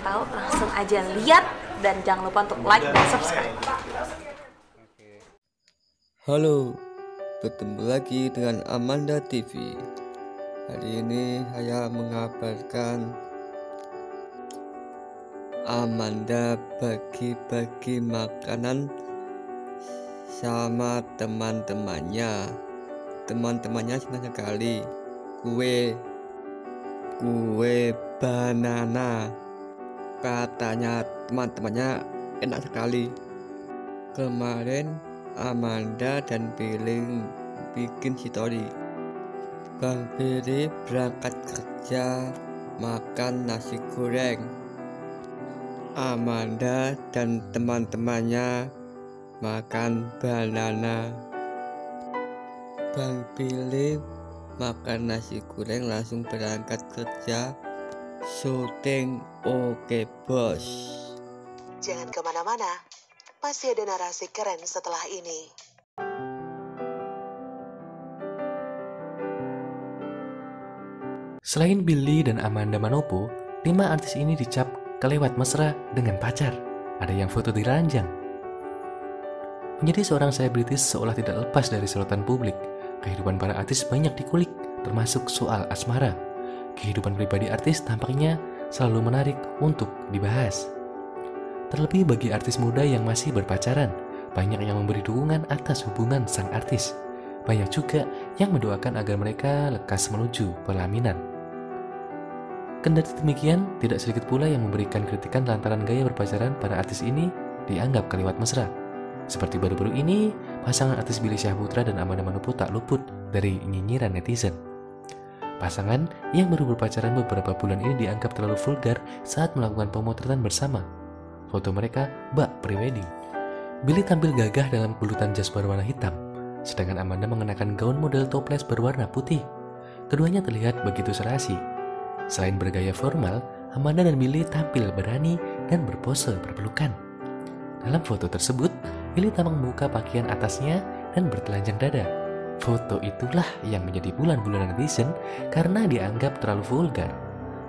tahu, langsung aja lihat dan jangan lupa untuk like dan subscribe. Halo, bertemu lagi dengan Amanda TV. Hari ini saya mengabarkan Amanda bagi-bagi makanan sama teman-temannya. Teman-temannya senang sekali. Kue, kue banana. Katanya teman-temannya enak sekali. Kemarin Amanda dan Billy bikin story. Bang Billy berangkat kerja makan nasi goreng. Amanda dan teman-temannya makan banana. Bang Billy makan nasi goreng langsung berangkat kerja syuting oke bos Jangan ke mana-mana, masih ada narasi keren setelah ini. Selain Billy dan Amanda Manopo, lima artis ini dicap kelewat mesra dengan pacar. Ada yang foto di ranjang. Menjadi seorang selebritis seolah tidak lepas dari sorotan publik. Kehidupan para artis banyak dikulik, termasuk soal asmara. Kehidupan pribadi artis tampaknya selalu menarik untuk dibahas. Terlebih bagi artis muda yang masih berpacaran, banyak yang memberi dukungan atas hubungan sang artis. Banyak juga yang mendoakan agar mereka lekas menuju pelaminan. Kendati demikian, tidak sedikit pula yang memberikan kritikan lantaran gaya berpacaran para artis ini dianggap kelewat mesra. Seperti baru-baru ini, pasangan artis Billy Syahputra dan Amanda Manopo tak luput dari nyinyiran netizen. Pasangan yang baru berpacaran beberapa bulan ini dianggap terlalu vulgar saat melakukan pemotretan bersama. Foto mereka bak prewedding. Billy tampil gagah dalam kulutan jas berwarna hitam, sedangkan Amanda mengenakan gaun model toples berwarna putih. Keduanya terlihat begitu serasi. Selain bergaya formal, Amanda dan Billy tampil berani dan berpose berpelukan. Dalam foto tersebut, Billy tampak membuka pakaian atasnya dan bertelanjang dada. Foto itulah yang menjadi bulan-bulanan netizen karena dianggap terlalu vulgar.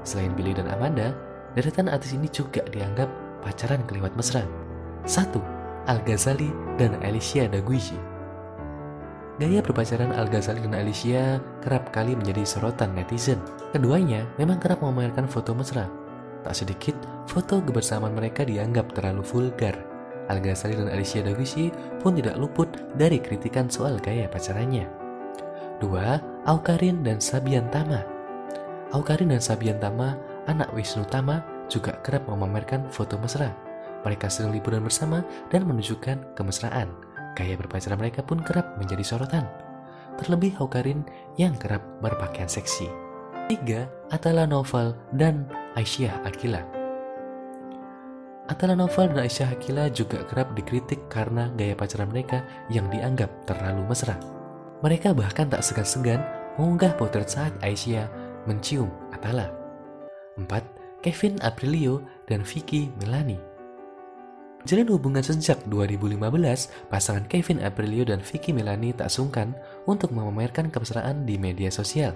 Selain Billy dan Amanda, deretan artis ini juga dianggap pacaran kelewat mesra. Satu, Al-Ghazali dan Alicia Daguiji. Gaya berpacaran Al-Ghazali dan Alicia kerap kali menjadi sorotan netizen. Keduanya memang kerap memamerkan foto mesra. Tak sedikit, foto kebersamaan mereka dianggap terlalu vulgar. Al-Ghazali dan Alicia Daguiji pun tidak luput dari kritikan soal gaya pacarannya. Dua, Aukarin dan Sabian Tama. Aukarin dan Sabian Tama, anak Wisnu Tama, juga kerap memamerkan foto mesra. Mereka sering liburan bersama dan menunjukkan kemesraan. Gaya berpacaran mereka pun kerap menjadi sorotan. Terlebih Aukarin yang kerap berpakaian seksi. Tiga, Atala Novel dan Aisyah Akila. Atala Novel dan Aisyah Akila juga kerap dikritik karena gaya pacaran mereka yang dianggap terlalu mesra. Mereka bahkan tak segan-segan mengunggah potret saat Aisyah mencium Atala. 4. Kevin Aprilio dan Vicky Melani Jalan hubungan sejak 2015, pasangan Kevin Aprilio dan Vicky Melani tak sungkan untuk memamerkan kemesraan di media sosial.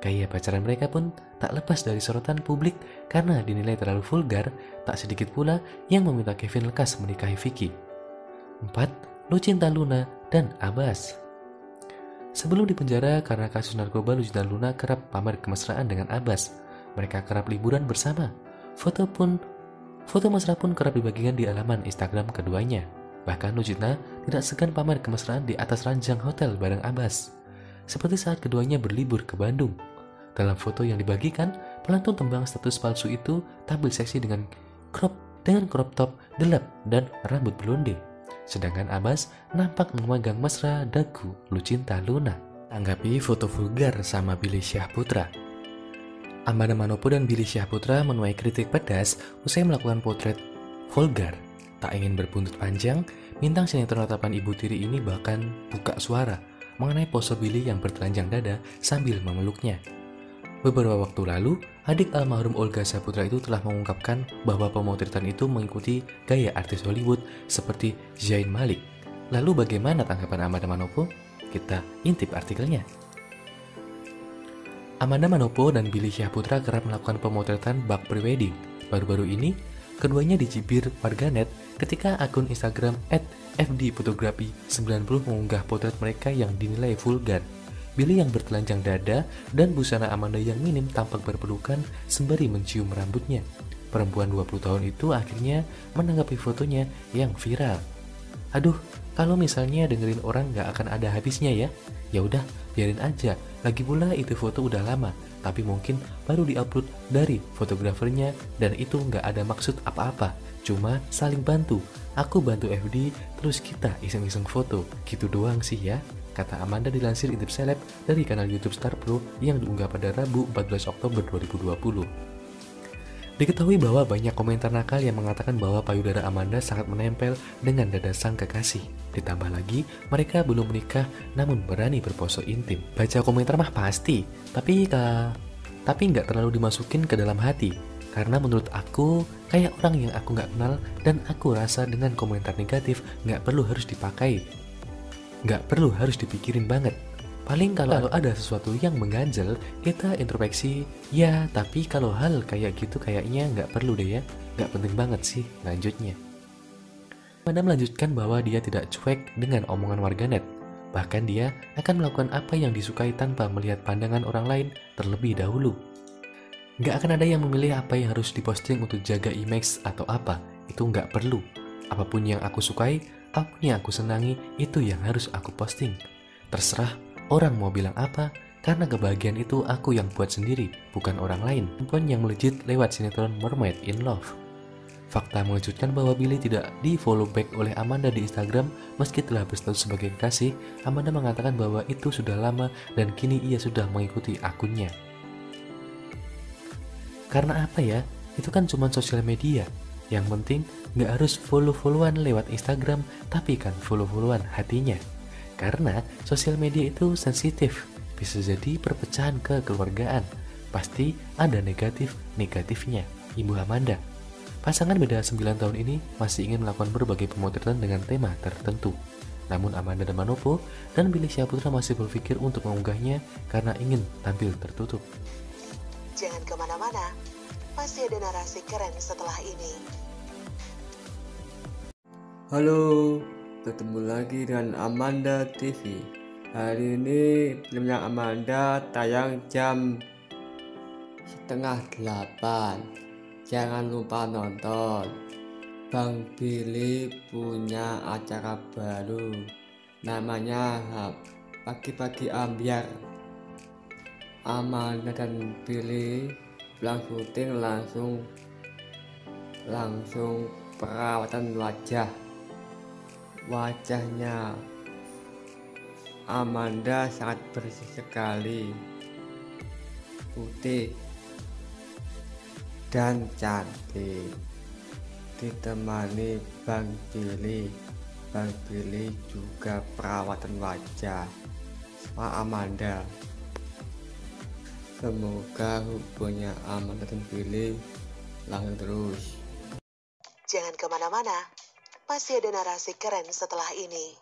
Gaya pacaran mereka pun tak lepas dari sorotan publik karena dinilai terlalu vulgar, tak sedikit pula yang meminta Kevin lekas menikahi Vicky. 4. Lucinta Luna dan Abbas Sebelum dipenjara karena kasus narkoba, Lucinta Luna kerap pamer kemesraan dengan Abbas. Mereka kerap liburan bersama. Foto pun foto mesra pun kerap dibagikan di halaman Instagram keduanya. Bahkan Lucinta tidak segan pamer kemesraan di atas ranjang hotel bareng Abbas. Seperti saat keduanya berlibur ke Bandung. Dalam foto yang dibagikan, pelantun tembang status palsu itu tampil seksi dengan crop dengan crop top gelap dan rambut blonde. Sedangkan Abbas nampak memegang mesra dagu Lucinta Luna. Tanggapi foto vulgar sama Billy Syahputra. Amanda Manopo dan Billy Syahputra menuai kritik pedas usai melakukan potret vulgar. Tak ingin berbuntut panjang, bintang sinetron tatapan ibu tiri ini bahkan buka suara mengenai pose Billy yang bertelanjang dada sambil memeluknya. Beberapa waktu lalu, adik almarhum Olga Saputra itu telah mengungkapkan bahwa pemotretan itu mengikuti gaya artis Hollywood seperti Zayn Malik. Lalu bagaimana tanggapan Amanda Manopo? Kita intip artikelnya. Amanda Manopo dan Billy Syahputra kerap melakukan pemotretan bak prewedding. Baru-baru ini, keduanya dicibir warganet ketika akun Instagram @fdfotografi90 mengunggah potret mereka yang dinilai vulgar. Billy yang bertelanjang dada dan busana Amanda yang minim tampak berpelukan sembari mencium rambutnya. Perempuan 20 tahun itu akhirnya menanggapi fotonya yang viral. Aduh, kalau misalnya dengerin orang nggak akan ada habisnya ya. Ya udah, biarin aja. Lagi pula itu foto udah lama, tapi mungkin baru diupload dari fotografernya dan itu nggak ada maksud apa-apa. Cuma saling bantu. Aku bantu FD, terus kita iseng-iseng foto. Gitu doang sih ya kata Amanda dilansir Intip Seleb dari kanal YouTube Star Pro yang diunggah pada Rabu 14 Oktober 2020. Diketahui bahwa banyak komentar nakal yang mengatakan bahwa payudara Amanda sangat menempel dengan dada sang kekasih. Ditambah lagi, mereka belum menikah namun berani berpose intim. Baca komentar mah pasti, tapi ka... tapi nggak terlalu dimasukin ke dalam hati. Karena menurut aku, kayak orang yang aku nggak kenal dan aku rasa dengan komentar negatif nggak perlu harus dipakai nggak perlu harus dipikirin banget. Paling kalau ada sesuatu yang mengganjal, kita introspeksi, ya tapi kalau hal kayak gitu kayaknya nggak perlu deh ya, nggak penting banget sih lanjutnya. Mana melanjutkan bahwa dia tidak cuek dengan omongan warganet, bahkan dia akan melakukan apa yang disukai tanpa melihat pandangan orang lain terlebih dahulu. Nggak akan ada yang memilih apa yang harus diposting untuk jaga image atau apa, itu nggak perlu. Apa pun yang aku sukai, apa pun yang aku senangi, itu yang harus aku posting. Terserah orang mau bilang apa, karena kebahagiaan itu aku yang buat sendiri, bukan orang lain. Perempuan yang melejit lewat sinetron Mermaid in Love. Fakta mengejutkan bahwa Billy tidak di follow back oleh Amanda di Instagram meski telah berstatus sebagai kekasih. Amanda mengatakan bahwa itu sudah lama dan kini ia sudah mengikuti akunnya. Karena apa ya? Itu kan cuma sosial media. Yang penting nggak harus follow-followan lewat Instagram, tapi kan follow-followan hatinya. Karena sosial media itu sensitif, bisa jadi perpecahan kekeluargaan. Pasti ada negatif-negatifnya. Ibu Amanda. Pasangan beda 9 tahun ini masih ingin melakukan berbagai pemotretan dengan tema tertentu. Namun Amanda dan Manopo dan Billy Syaputra masih berpikir untuk mengunggahnya karena ingin tampil tertutup. Jangan ke mana-mana, masih ada narasi keren setelah ini. Halo, ketemu lagi dengan Amanda TV. Hari ini filmnya Amanda tayang jam setengah delapan. Jangan lupa nonton. Bang Billy punya acara baru. Namanya Pagi-pagi Ambiar. Amanda dan Billy pulang syuting langsung langsung perawatan wajah Wajahnya Amanda sangat bersih sekali, putih dan cantik. Ditemani Bang Billy, Bang Billy juga perawatan wajah sama Amanda. Semoga hubungannya Amanda dan Billy langgeng terus. Jangan ke mana-mana, masih ada narasi keren setelah ini.